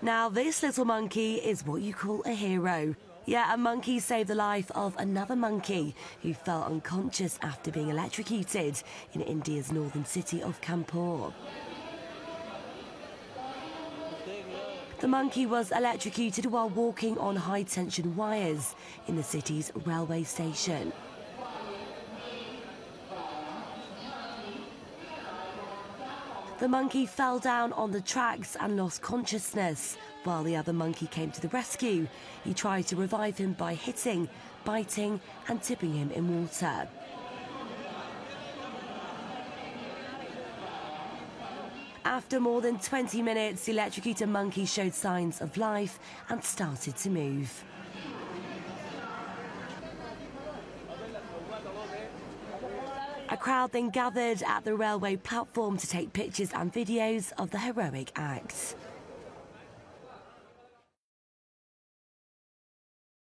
Now, this little monkey is what you call a hero. Yeah, a monkey saved the life of another monkey who fell unconscious after being electrocuted in India's northern city of Kanpur. The monkey was electrocuted while walking on high tension wires in the city's railway station. The monkey fell down on the tracks and lost consciousness. While the other monkey came to the rescue, he tried to revive him by hitting, biting, and tipping him in water. After more than 20 minutes, the electrocuted monkey showed signs of life and started to move. A crowd then gathered at the railway platform to take pictures and videos of the heroic act.